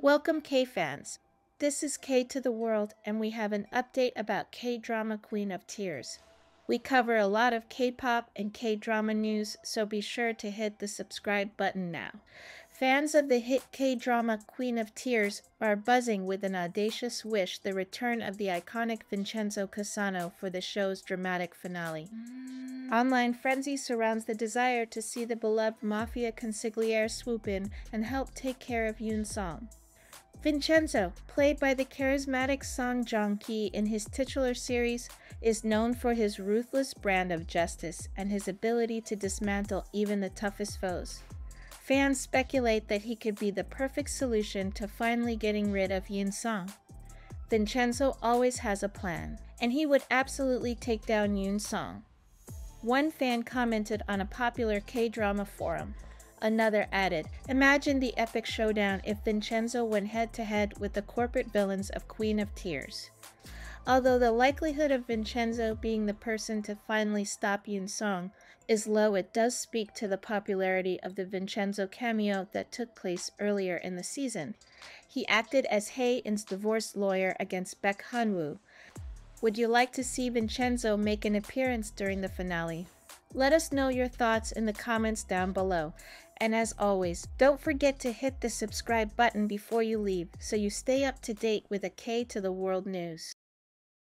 Welcome, K fans. This is K to the World, and we have an update about K drama Queen of Tears. We cover a lot of K pop and K drama news, so be sure to hit the subscribe button now. Fans of the hit K drama Queen of Tears are buzzing with an audacious wish the return of the iconic Vincenzo Cassano for the show's dramatic finale. Online frenzy surrounds the desire to see the beloved Mafia consigliere swoop in and help take care of Eun Seong. Vincenzo, played by the charismatic Song Joong Ki in his titular series, is known for his ruthless brand of justice and his ability to dismantle even the toughest foes. Fans speculate that he could be the perfect solution to finally getting rid of Eun Seong. Vincenzo always has a plan, and he would absolutely take down Eun Seong. One fan commented on a popular K drama forum Another added, Imagine the epic showdown if Vincenzo went head to head with the corporate villains of Queen of Tears. Although the likelihood of Vincenzo being the person to finally stop Eun Seong is low, it does speak to the popularity of the Vincenzo cameo that took place earlier in the season. He acted as Hae In's divorce lawyer against Baek Hyun-woo. Would you like to see Vincenzo make an appearance during the finale? Let us know your thoughts in the comments down below. And as always, don't forget to hit the subscribe button before you leave so you stay up to date with a K to the World news.